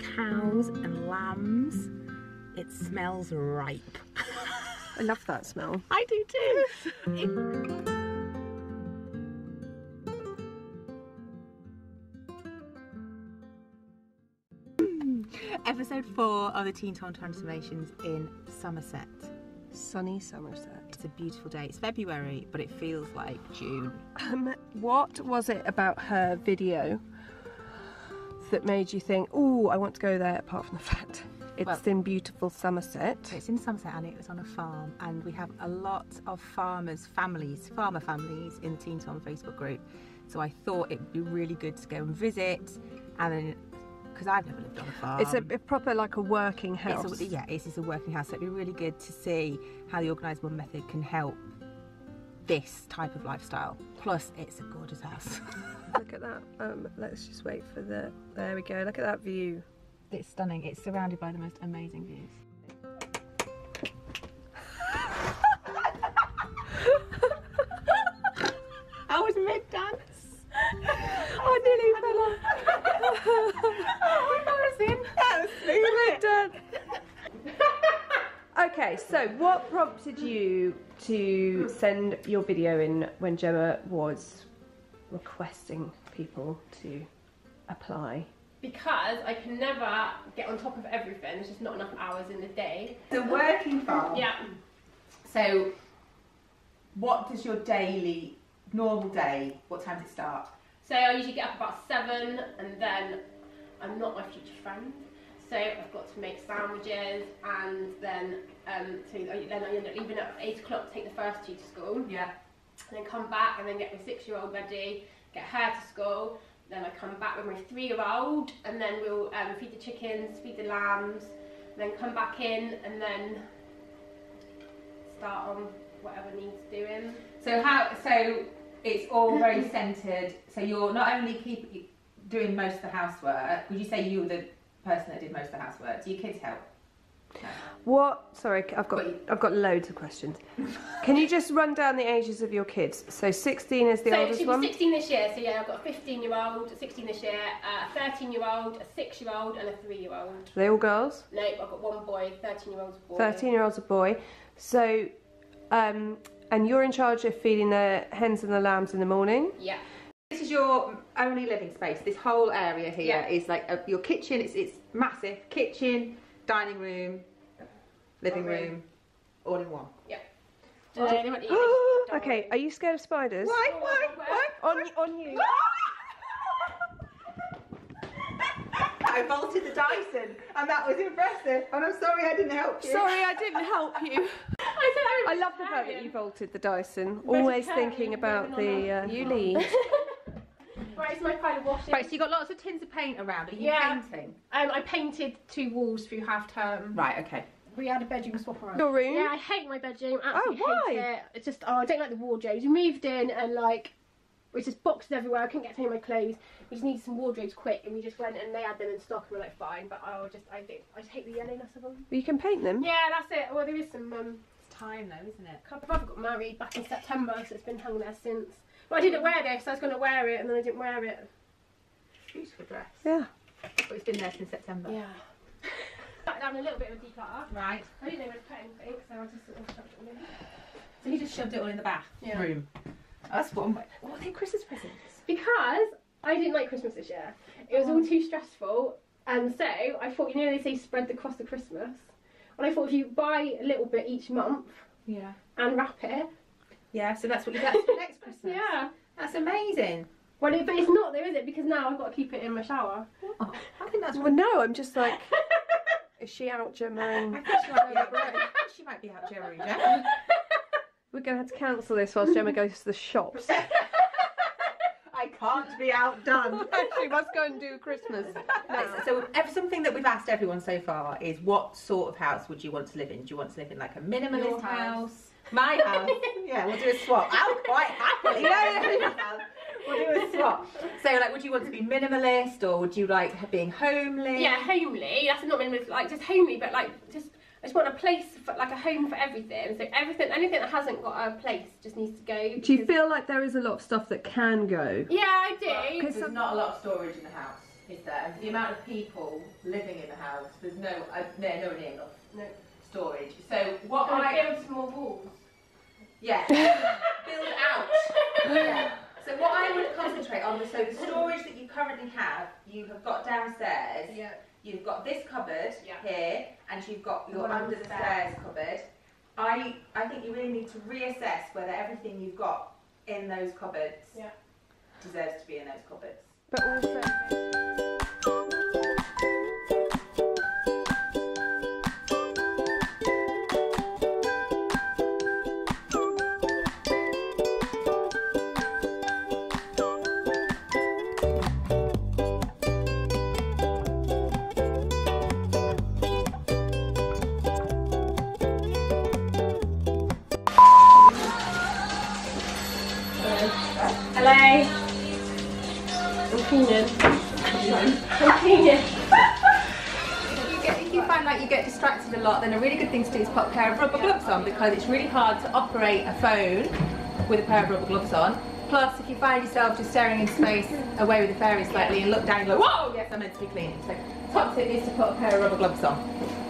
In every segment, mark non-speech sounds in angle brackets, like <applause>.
There's cows and lambs. It smells ripe. I love that smell. <laughs> I do too. Episode four of the Team TOMM Transformations in Somerset. Sunny Somerset. It's a beautiful day. It's February, but it feels like June. Um, what was it about her video that made you think, oh, I want to go there, apart from the <laughs> fact it's Well- in beautiful Somerset? It's in Somerset and it was on a farm, and we have a lot of farmers' families, farmer families, in the Team TOMM Facebook group. So I thought it'd be really good to go and visit, and then because I've never lived on a farm. It's a, a proper, like a working house. It's a, yeah, it is a working house. So it'd be really good to see how the organised mum method can help this type of lifestyle. Plus, it's a gorgeous house. <laughs> Look at that. Um, let's just wait for the. There we go. Look at that view. it's stunning. It's surrounded by the most amazing views. So what prompted you to send your video in when Gemma was requesting people to apply? because I can never get on top of everything. There's just not enough hours in the day. The working farm. Yeah. So, what does your daily, normal day, what time does it start? So I usually get up about seven, and then I'm not my future friend. So I've got to make sandwiches, and then um, so then I end up leaving at eight o'clock to take the first two to school, Yeah. and then come back and then get my six-year-old ready, get her to school. Then I come back with my three-year-old, and then we'll um, feed the chickens, feed the lambs, then come back in, and then start on whatever needs doing. So how, so it's all very <clears throat> centred, so you're not only keep doing most of the housework, would you say you were the person that did most of the housework? Do your kids help? What? Sorry, I've got But- I've got loads of questions. <laughs> Can you just run down the ages of your kids? So 16 is the so oldest she'll one. 16 this year. So yeah, I've got a 15 year old, 16 this year, a 13 year old, a 6 year old, and a 3 year old. Are they all girls? Nope, I've got one boy, 13 year old's a boy. 13 year old's a boy. So, um, and you're in charge of feeding the hens and the lambs in the morning. Yeah. This is your only living space. This whole area here is Yeah. like a, your kitchen. It's it's massive. Kitchen, dining room, living Living room, all in one. Yeah. they want to eat this? okay, are you scared of spiders? Why? Why? Why? On on you. <laughs> I bolted the Dyson, and that was impressive. And I'm sorry I didn't help you. Sorry, I didn't help you. <laughs> I I I love the fact that you bolted the Dyson. Always thinking about the. Uh, you lead. <laughs> Right, it's my pile of washing. Right, so you got lots of tins of paint around. Are you Yeah. painting? Um, I painted two walls through half term. Right. Okay. We had a bedroom swap around. Your room. Yeah, I hate my bedroom. Absolutely why? hate it. It's just oh, I don't like the wardrobes. We moved in and like it's just boxes everywhere. I couldn't get to any of my clothes. We just needed some wardrobes quick, and we just went and they had them in stock, and we're like fine. But I'll just I think I just hate the yellowness of them. You can paint them. Yeah, that's it. Well, there is some. Um, It's time though, isn't it? my brother got married back in September, so it's been hung there since. But I didn't wear this. I was going to wear it, and then I didn't wear it. Beautiful dress. Yeah. But it's been there since September. Yeah. <laughs> Back down a little bit of a declutter. Right. I didn't know where to put anything, so I just sort of shoved it in. So you just shoved it all in the bath Yeah. room. Oh, that's what. I'm, what are they Christmas presents? Because I didn't like Christmas this year. It was all oh. too stressful. And so I thought, you know, they say spread the cost of Christmas. And I thought if you buy a little bit each month Yeah. and wrap it, Yeah. So that's what you get for next Christmas. <laughs> yeah. That's amazing. Well, it, but it's not though, is it? Because now I've got to keep it in my shower. Oh, I think that's. Well, no, I'm just like, <laughs> is she out Gemma? I think she might be out. I think <laughs> she might be out Jerry Jack. we're going to have to cancel this whilst Gemma goes to the shops. I can't be outdone. she must go and do Christmas. Right, so ev- something that we've asked everyone so far is what sort of house would you want to live in? Do you want to live in like a minimalist house? house. My <laughs> house? yeah, we'll do a swap. I'll quite happily. <laughs> Yeah, yeah, live house. We'll do a swap. So, like, would you want to be minimalist or would you like being homely? Yeah, homely. That's not minimalist, like just homely, but like just I just want a place for like a home for everything. So everything, anything that hasn't got a place just needs to go. Do you feel like there is a lot of stuff that can go? Yeah, I do. Because There's not a lot of storage in the house. is there? The amount of people living in the house, there's no, uh, no, nowhere near enough No. storage. So what Can I, I build some more walls? Yeah, <laughs> build out. Yeah. So what I would concentrate on was so the storage that you currently have, you have got downstairs. Yeah. You've got this cupboard Yeah. here, and you've got your one under the stairs cupboard. I I think you really need to reassess whether everything you've got in those cupboards Yeah. deserves to be in those cupboards. But also, Get, if you find like you get distracted a lot, then a really good thing to do is put a pair of rubber gloves on because it's really hard to operate a phone with a pair of rubber gloves on. Plus, if you find yourself just staring into space away with the fairy slightly and look down and go, whoa, yes, I'm meant to be cleaning. So, top tip is to put a pair of rubber gloves on.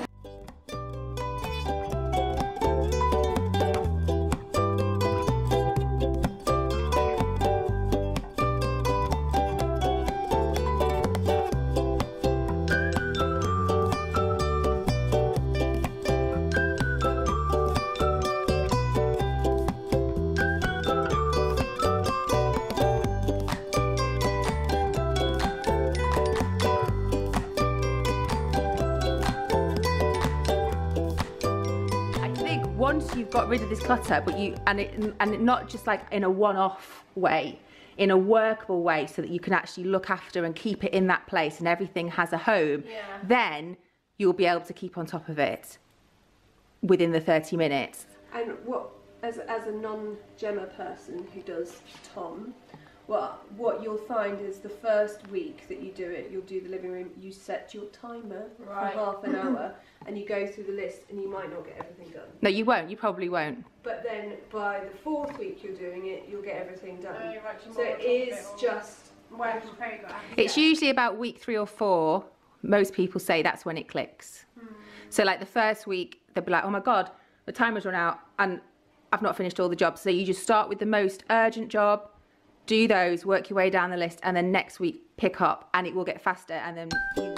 Once you've got rid of this clutter, but you and it and it not just like in a one-off way, in a workable way, so that you can actually look after and keep it in that place, and everything has a home. Yeah. Then you'll be able to keep on top of it within the 30 minutes. and what as as a non-Gemma person who does TOMM, what what you'll find is the first week that you do it, you'll do the living room. You set your timer Right. for half an <clears throat> hour, and you go through the list, and you might not get everything done. No, you won't. You probably won't. But then by the fourth week you're doing it, you'll get everything done. Oh, right, you're so more it on top of it is just Work in progress. It's usually about week three or four. Most people say that's when it clicks. Hmm. So, like the first week, they'll be like, oh my God, the timer's run out and I've not finished all the jobs. So, you just start with the most urgent job, do those, work your way down the list, and then next week pick up and it will get faster. And then you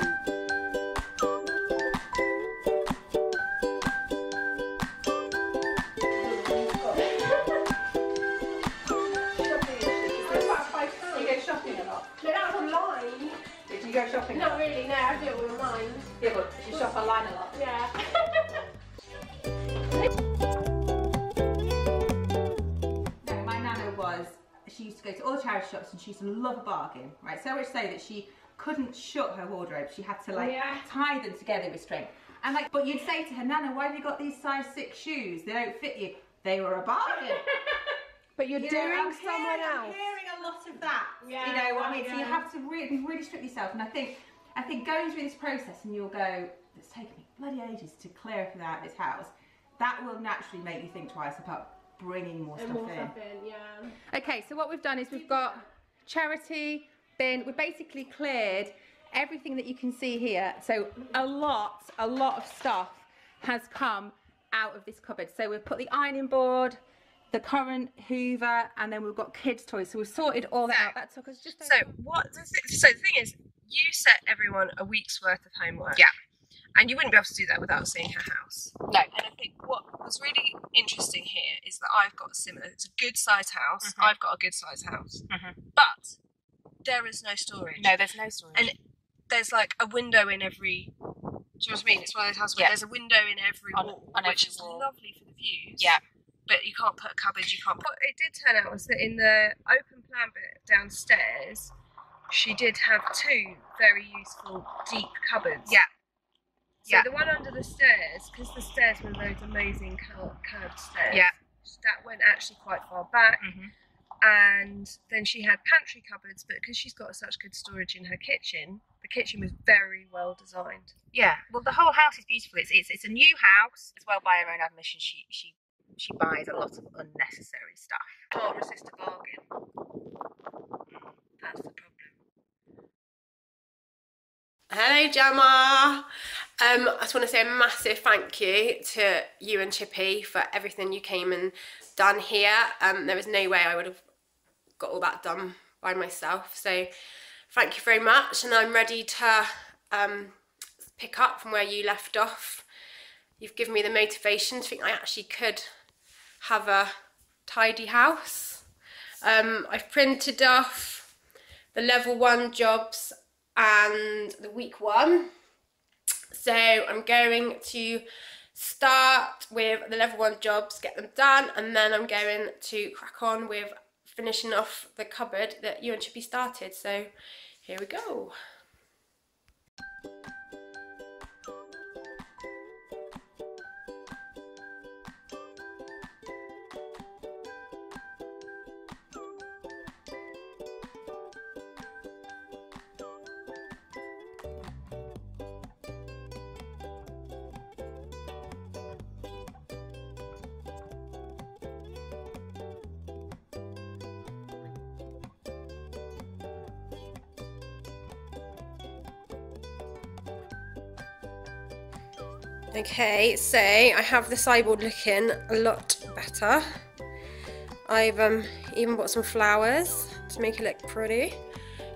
go shopping a lot. No, that's online. Did you go shopping? Not really, no, I do it online. Yeah, but you shop online a lot. Yeah. Shops and she used to love a bargain, right? So much so that she couldn't shut her wardrobe. She had to like oh, Yeah. tie them together with string. And like, but you'd say to her, Nana, why have you got these size six shoes? They don't fit you. They were a bargain. <laughs> But you're You know, doing I'm someone hearing, I'm else. hearing a lot of that. Yeah, you know what I mean? So you have to really, really strip yourself. And I think, I think going through this process and you'll go, it's taken me bloody ages to clear everything out of this house. That will naturally make you think twice about bringing more And stuff more in. stuff in, yeah. Okay, so what we've done is we've got charity bin. We've basically cleared everything that you can see here. So a lot, a lot of stuff has come out of this cupboard. So we've put the ironing board, the current Hoover, and then we've got kids' toys. So we've sorted all that out. That took us just So what? The th- so the thing is, you set everyone a week's worth of homework. Yeah. And you wouldn't be able to do that without seeing her house. No. And I think what was really interesting here is that I've got a similar. It's a good size house. Mhm. I've got a good size house. Mhm. But there is no storage. No, there's no storage. And there's like a window in every. Do you know what I mean? It's one of those houses where Yeah. there's a window in every On- wall, on which every is wall. lovely for the views. Yeah. But you can't put a cupboard. You can't. What it did turn out was that in the open plan bit downstairs, she did have two very useful deep cupboards. Yeah. So Yeah. the one under the stairs, because the stairs were those amazing cur- curved stairs. Yeah. That went actually quite far back Mhm. and then she had pantry cupboards but because she's got such good storage in her kitchen the kitchen was very well designed Yeah, well, the whole house is beautiful. It's it's, it's a new house as well. By her own admission, she she she buys a lot of unnecessary stuff. can't resist a bargain that's the problem Hello, Gemma. Um, I just want to say a massive thank you to you and Chippy for everything you came and done here. Um, there was no way I would have got all that done by myself. So thank you very much. And I'm ready to um, pick up from where you left off. You've given me the motivation to think I actually could have a tidy house. Um, I've printed off the level one jobs and the week one. So I'm going to start with the level one jobs, get them done, and then I'm going to crack on with finishing off the cupboard that you and Chippy started. So here we go. Okay, so I have the sideboard looking a lot better. I've um, even bought some flowers to make it look pretty,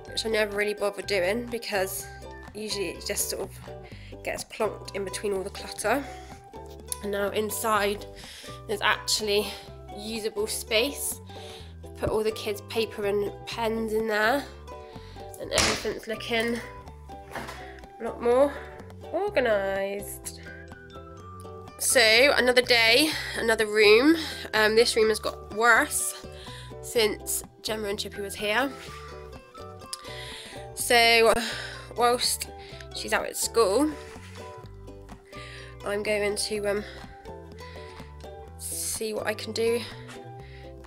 which I never really bother doing because usually it just sort of gets plonked in between all the clutter. And now inside there's actually usable space. Put all the kids' paper and pens in there and everything's looking a lot more organised. So another day, another room. Um, this room has got worse since Gemma and Chippy was here. So whilst she's out at school, I'm going to um, see what I can do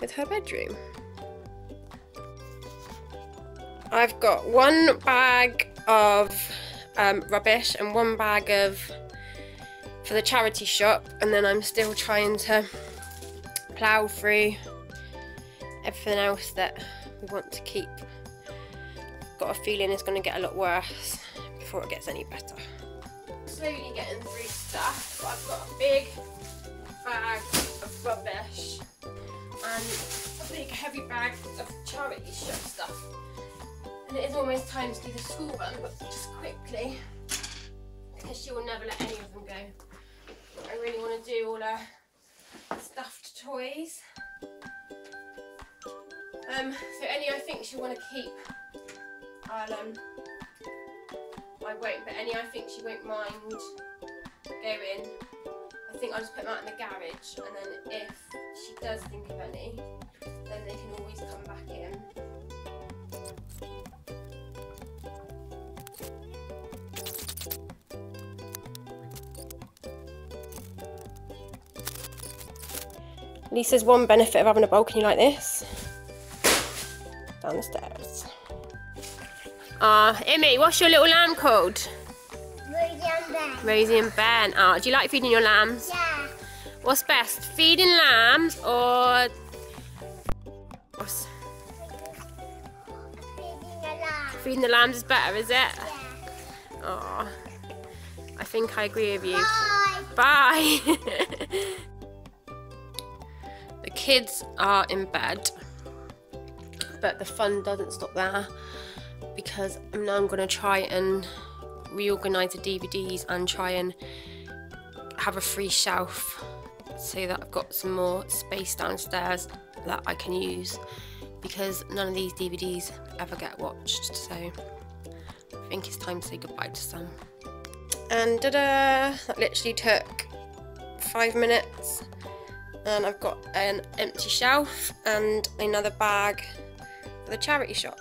with her bedroom. I've got one bag of um, rubbish and one bag of for the charity shop and then I'm still trying to plough through everything else that we want to keep. Got a feeling it's going to get a lot worse before it gets any better. Slowly getting through stuff, but I've got a big bag of rubbish and a big heavy bag of charity shop stuff. And it is almost time to do the school run, but just quickly, because she will never let any of them go. I really want to do all her stuffed toys. Um, so any I think she'll want to keep, I'll um, I won't. But any I think she won't mind going. I think I'll just put them out in the garage, and then if she does think of any, then they can always come back in. At least there's one benefit of having a balcony like this. Down the stairs. Ah, uh, Emmy, what's your little lamb called? Rosie and Ben. Rosie and Ben. Ah, do you like feeding your lambs? Yeah. What's best, feeding lambs or... What's... Feeding a lamb. Feeding the lambs is better, is it? Yeah. Oh, I think I agree with you. Bye. Bye. <laughs> kids are in bed, but the fun doesn't stop there because now I'm going to try and reorganise the DVDs and try and have a free shelf so that I've got some more space downstairs that I can use because none of these DVDs ever get watched so I think it's time to say goodbye to some. And da-da! That literally took five minutes. And I've got an empty shelf and another bag for the charity shop.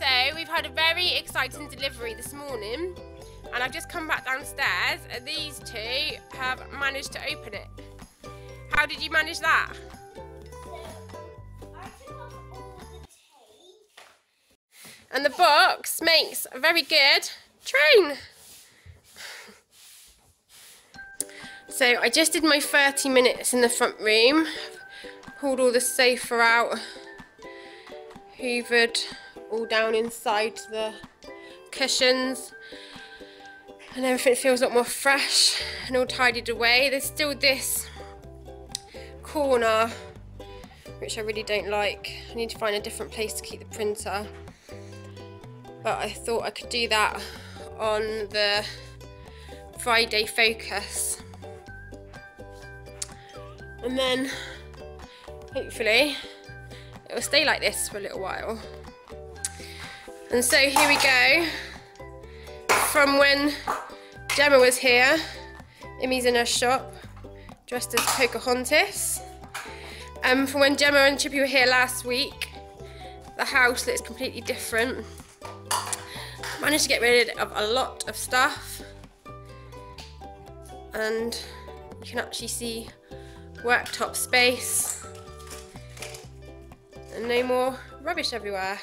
So we've had a very exciting delivery this morning and I've just come back downstairs and these two have managed to open it. How did you manage that? I took off all the tape. And the box makes a very good train. So I just did my 30 minutes in the front room, pulled all the sofa out, hoovered all down inside the cushions, and everything feels a lot more fresh and all tidied away. There's still this corner which I really don't like. I need to find a different place to keep the printer. But I thought I could do that on the Friday focus. And then hopefully it will stay like this for a little while. And so here we go. From when Gemma was here, Imi's in her shop, dressed as Pocahontas. Um, from when Gemma and Chippy were here last week, the house looks completely different. Managed to get rid of a lot of stuff. And you can actually see worktop space. And no more rubbish everywhere.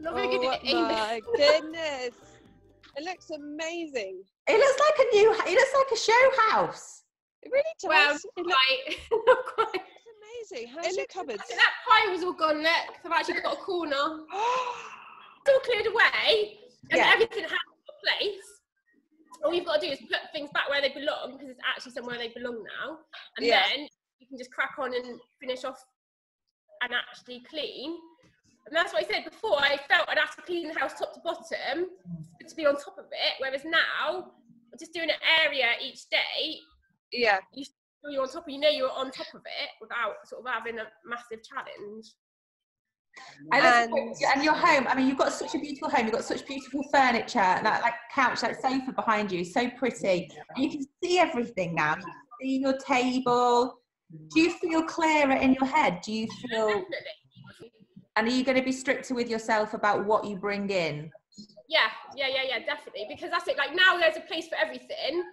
Not very good oh at my <laughs> goodness. It looks amazing. It looks like a new. It looks like a show house. It really does. Well, it looks quite. <laughs> Not quite. amazing. How's your cupboards? So that pie was all gone, look. I've actually got a corner. <gasps> It's all cleared away, and Yeah. everything has a place. All you've got to do is put things back where they belong, because it's actually somewhere they belong now. And Yeah. then you can just crack on and finish off and actually clean. And that's what I said before. I felt I'd have to clean the house top to bottom to be on top of it, whereas now, just doing an area each day, yeah. you're on top of you know you're on top of it without sort of having a massive challenge. And, And- and your home, I mean, you've got such a beautiful home. You've got such beautiful furniture, that like couch, that sofa behind you, so pretty. And you can see everything now. You can see your table. Do you feel clearer in your head? Do you feel? And are you going to be stricter with yourself about what you bring in? Yeah, yeah, yeah, yeah, definitely. Because that's it. Like now, there's a place for everything.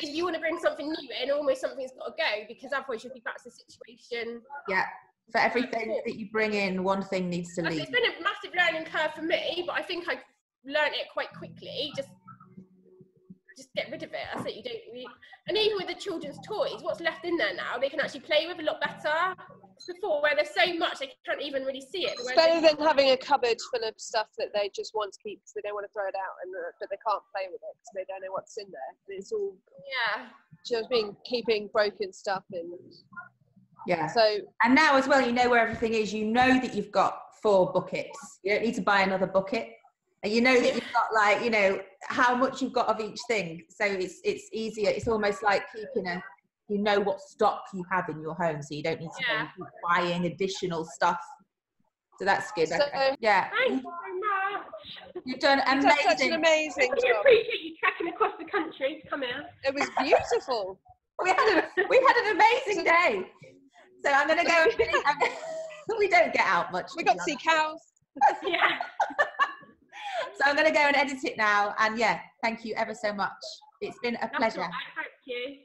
If you want to bring something new in, almost something's got to go because otherwise you'll be back to the situation. Yeah. For everything that you bring in, one thing needs to Like, leave. It's been a massive learning curve for me, but I think I learned it quite quickly. Just, just get rid of it. I it. You don't. Really... And even with the children's toys, what's left in there now, they can actually play with a lot better. Before, where there's so much, they can't even really see it. It's better than having a cupboard full of stuff that they just want to keep because they don't want to throw it out, and uh, but they can't play with it because they don't know what's in there. And it's all yeah. just being keeping broken stuff in. Yeah. So And now as well, you know where everything is. You know that you've got four buckets. You don't need to buy another bucket. And you know that you've got like, you know, how much you've got of each thing. So it's it's easier. It's almost like keeping a you know what stock you have in your home, so you don't need to go buying additional stuff. So that's good. So- yeah, Thank you so much. you've done you've done such amazing. an amazing I really job. appreciate you trekking across the country to come here. It was beautiful. <laughs> We had a, we had an amazing day. So I'm gonna go. And, I'm gonna- <laughs> we don't get out much. We to got to see cows. <laughs> Yeah. So I'm going to go and edit it now. And yeah, thank you ever so much. It's been a That's pleasure. all right, thank you.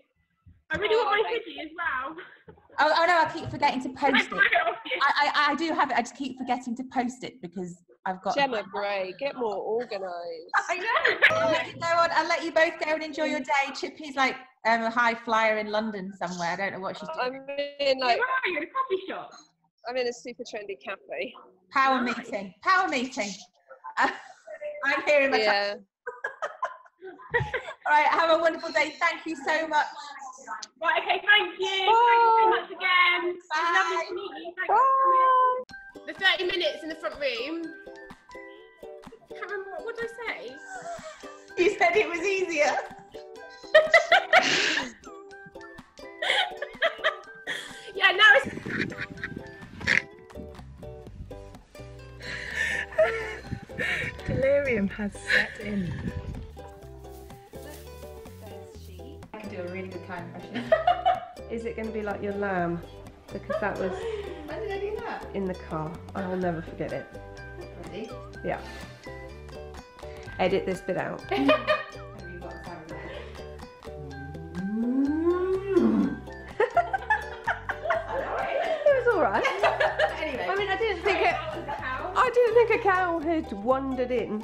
I really want Oh, my thank hoodie as well. <laughs> Oh, oh no, I keep forgetting to <laughs> post it. it off you? I, I, I do have it. I just keep forgetting to post it because I've got. Gemma Bray, get more organised. <laughs> I know. I'll let you go on. I'll let you both go and enjoy your day. Chippy's like um, a high flyer in London somewhere. I don't know what she's doing. I'm in like where are you? In a coffee shop? I'm in a super trendy cafe. Power Nice. meeting. Power meeting. <laughs> I'm here in my. Yeah. All right. Have a wonderful day. Thank you so much. Right, okay, thank you. Thank you so much again. It's lovely to meet you. Thanks for. The 30 minutes in the front room. I can't remember what, what did I say? <laughs> You said it was easier. <laughs> yeah, now it's <laughs> Delirium has set in. Do a really good time impression. <laughs> Is it going to be like your lamb? Because that was <laughs> when did I do that? in the car. I will never forget it. Ready? Yeah. Edit this bit out. <laughs> Have you got the sound of it? It was all right. anyway. I mean, I didn't think it. out of the house. I didn't think a cow had wandered in.